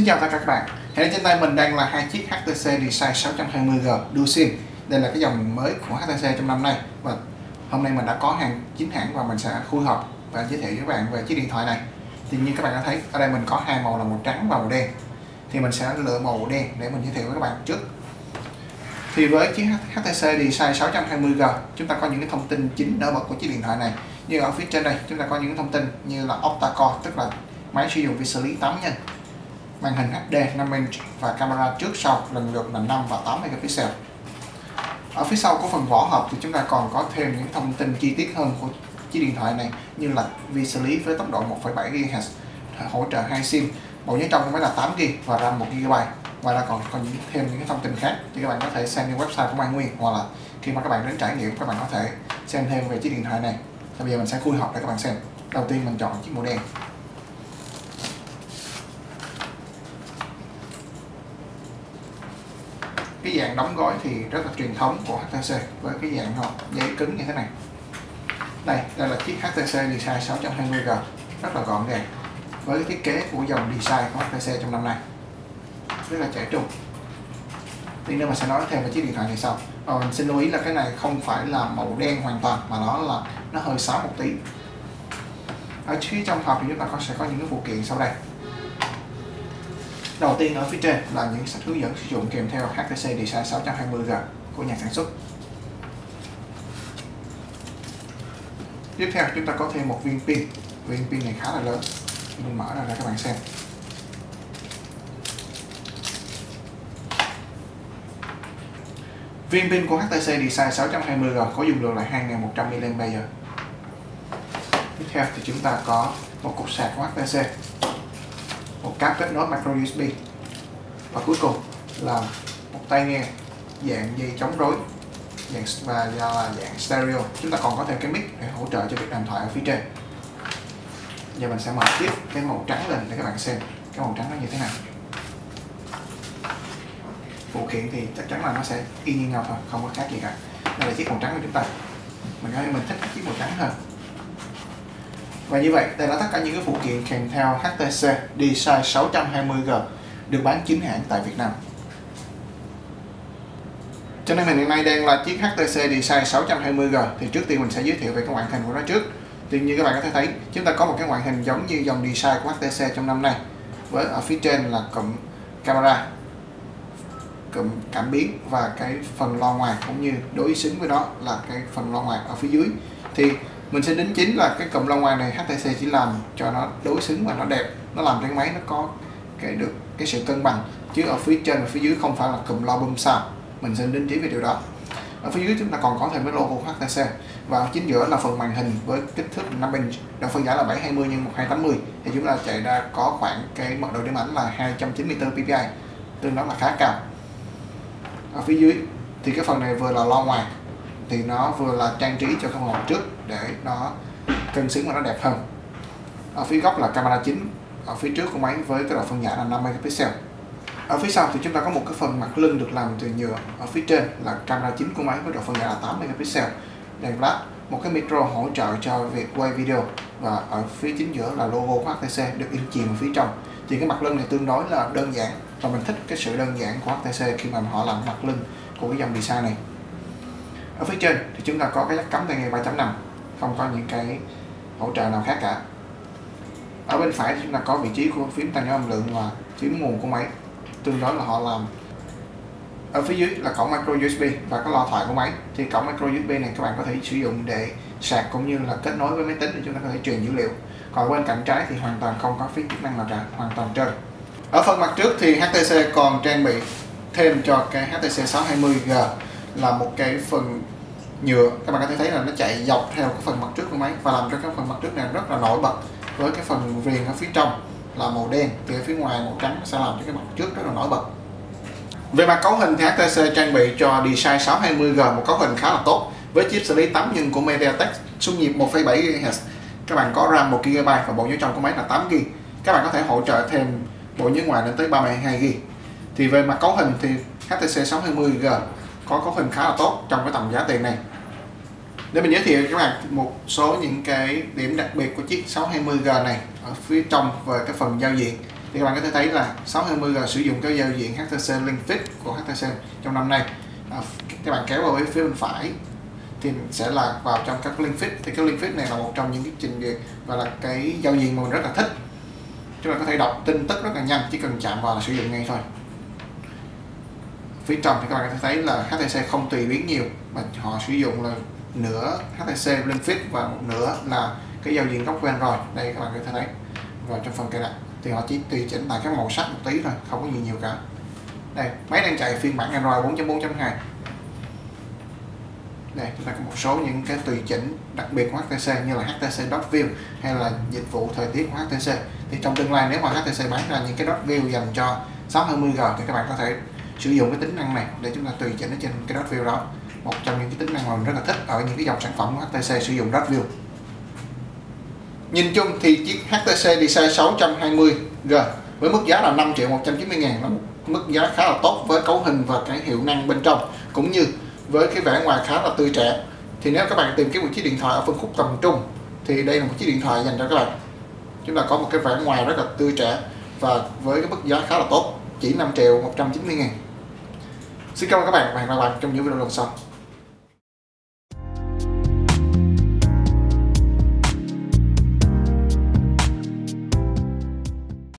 Xin chào tất cả các bạn. Hiện trên tay mình đang là hai chiếc HTC Desire 620G Dual SIM. Đây là cái dòng mới của HTC trong năm nay Và hôm nay mình đã có hàng, chính hãng và mình sẽ khui hộp và giới thiệu với các bạn về chiếc điện thoại này. Thì như các bạn đã thấy, ở đây mình có hai màu là màu trắng và màu đen. Thì mình sẽ lựa màu đen để mình giới thiệu với các bạn trước. Thì với chiếc HTC Desire 620G chúng ta có những cái thông tin chính nổi bật của chiếc điện thoại này. Như ở phía trên đây, chúng ta có những thông tin như là octa-core tức là máy sử dụng vi xử lý 8 nhân màn hình HD 5 inch và camera trước sau lần lượt là 5 và 8 megapixel. Ở phía sau của phần vỏ hộp thì chúng ta còn có thêm những thông tin chi tiết hơn của chiếc điện thoại này như là vi xử lý với tốc độ 1.7 ghz hỗ trợ 2 SIM, bộ nhớ trong mới là 8 GB và RAM 1 GB. Và ra còn còn những thêm những thông tin khác thì các bạn có thể xem trên website của Mai Nguyên hoặc là khi mà các bạn đến trải nghiệm các bạn có thể xem thêm về chiếc điện thoại này. Thì bây giờ mình sẽ khui hộp để các bạn xem. Đầu tiên mình chọn chiếc màu đen. Cái dạng đóng gói thì rất là truyền thống của HTC với cái dạng hộp giấy cứng như thế này. Đây đây là chiếc HTC Design 620G rất là gọn gàng với cái thiết kế của dòng design của HTC trong năm nay. Rất là trẻ trung. Thì nếu mình sẽ nói thêm về chiếc điện thoại này sau. Ờ, mình xin lưu ý là cái này không phải là màu đen hoàn toàn mà nó là nó hơi xám một tí. Ở phía trong hộp thì chúng ta có sẽ có những cái phụ kiện sau đây. Đầu tiên ở phía trên là những sách hướng dẫn sử dụng kèm theo HTC Design 620G của nhà sản xuất. Tiếp theo, chúng ta có thêm một viên pin. Viên pin này khá là lớn. Mình mở ra cho các bạn xem. Viên pin của HTC Design 620G có dung lượng là 2100 mAh. Tiếp theo thì chúng ta có một cục sạc của HTC một cáp kết nối micro USB và cuối cùng là một tai nghe dạng dây chống rối, dạng và là dạng stereo. Chúng ta còn có thêm cái mic để hỗ trợ cho việc đàm thoại ở phía trên. Giờ mình sẽ mở tiếp cái màu trắng lên để các bạn xem cái màu trắng nó như thế nào. Phụ kiện thì chắc chắn là nó sẽ y như nhau thôi, không có khác gì cả. Đây là chiếc màu trắng của chúng ta. Mình nói mình thích chiếc màu trắng hơn và như vậy, đây là tất cả những cái phụ kiện kèm theo HTC Design 620G được bán chính hãng tại Việt Nam. Cho nên mình hiện nay đang là chiếc HTC Design 620G thì trước tiên mình sẽ giới thiệu về cái ngoại hình của nó trước. Thì như các bạn có thể thấy, chúng ta có một cái ngoại hình giống như dòng design của HTC trong năm nay. Với ở phía trên là cụm camera, cụm cảm biến và cái phần loa ngoài cũng như đối xứng với đó là cái phần loa ngoài ở phía dưới. Thì mình sẽ đính chính là cái cụm loa ngoài này HTC chỉ làm cho nó đối xứng và nó đẹp. Nó làm cho máy nó có cái được cái sự cân bằng. Chứ ở phía trên và phía dưới không phải là cụm loa bơm sao. Mình sẽ đính chính về điều đó. Ở phía dưới chúng ta còn có thêm cái logo của HTC và ở chính giữa là phần màn hình với kích thước 5 inch. Độ phân giải là 720 x 1280 thì chúng ta chạy ra có khoảng cái mật độ điểm ảnh là 294 ppi. Tương đối là khá cao. Ở phía dưới thì cái phần này vừa là loa ngoài thì nó vừa là trang trí cho căn phòng trước để nó cân xứng và nó đẹp hơn. Ở phía góc là camera chính, ở phía trước của máy với cái độ phân giải là 5 megapixel. Ở phía sau thì chúng ta có một cái phần mặt lưng được làm từ nhựa. Ở phía trên là camera chính của máy với độ phân giải là 8 megapixel. Đèn flash một cái micro hỗ trợ cho việc quay video. Và ở phía chính giữa là logo của HTC được in chìm ở phía trong. Thì cái mặt lưng này tương đối là đơn giản và mình thích cái sự đơn giản của HTC khi mà họ làm mặt lưng của cái dòng design này ở phía trên thì chúng ta có cái jack cắm tai nghe 3.5 không có những cái hỗ trợ nào khác cả. Ở bên phải thì chúng ta có vị trí của phím tăng âm lượng và phím nguồn của máy. Tương đối là họ làm. Ở phía dưới là cổng micro USB và cái loa thoại của máy. Thì cổng micro USB này các bạn có thể sử dụng để sạc cũng như là kết nối với máy tính để chúng ta có thể truyền dữ liệu. Còn bên cạnh trái thì hoàn toàn không có phím chức năng nào cả, hoàn toàn trơn ở phần mặt trước thì HTC còn trang bị thêm cho cái HTC 620G là một cái phần nhựa. Các bạn có thể thấy là nó chạy dọc theo cái phần mặt trước của máy và làm cho cái phần mặt trước này rất là nổi bật với cái phần viền ở phía trong là màu đen, từ phía ngoài màu trắng sẽ làm cho cái mặt trước rất là nổi bật. Về mặt cấu hình thì HTC trang bị cho Design 620G một cấu hình khá là tốt với chip xử lý 8 nhân của MediaTek xung nhịp 1.7GHz các bạn có RAM 1 GB và bộ nhớ trong của máy là 8 GB các bạn có thể hỗ trợ thêm bộ nhớ ngoài lên tới 32 GB thì về mặt cấu hình thì HTC 620G có có phần khá là tốt trong cái tầm giá tiền này. Để mình giới thiệu cho các bạn một số những cái điểm đặc biệt của chiếc 620G này ở phía trong về cái phần giao diện. Thì các bạn có thể thấy là 620G sử dụng cái giao diện HTC Link Fit của HTC trong năm nay. À, các bạn kéo vào phía bên phải thì sẽ là vào trong các link fit. Thì cái link fit này là một trong những cái trình duyệt và là cái giao diện mà mình rất là thích. Chúng ta có thể đọc tin tức rất là nhanh chỉ cần chạm vào là sử dụng ngay thôi phía trong thì các bạn có thể thấy là HTC không tùy biến nhiều, mà họ sử dụng là nửa HTC linfit và một nửa là cái giao diện góc quen rồi. Đây các bạn có thể thấy. Vào trong phần cài đặt thì họ chỉ tùy chỉnh lại cái màu sắc một tí thôi, không có gì nhiều cả. Đây, máy đang chạy phiên bản Android 4.4.2 đây, chúng ta có một số những cái tùy chỉnh đặc biệt của HTC như là HTC Dot View hay là dịch vụ thời tiết của HTC thì trong tương lai nếu mà HTC bán ra những cái Dot View dành cho 620G thì các bạn có thể sử dụng cái tính năng này, để chúng ta tùy chỉnh ở trên cái Dot View đó. Một trong những cái tính năng mà mình rất là thích ở những cái dòng sản phẩm của HTC sử dụng Dot View. Nhìn chung thì chiếc HTC Desire 620G với mức giá là 5 triệu 190 ngàn là một mức giá khá là tốt với cấu hình và cái hiệu năng bên trong. Cũng như với cái vẻ ngoài khá là tươi trẻ. Thì nếu các bạn tìm kiếm một chiếc điện thoại ở phân khúc tầm trung, thì đây là một chiếc điện thoại dành cho các bạn. Chúng ta có một cái vẻ ngoài rất là tươi trẻ và với cái mức giá khá là tốt, chỉ 5 triệu 190 ngàn. Xin cảm ơn các bạn và hẹn gặp lại bạn trong những video lần sau.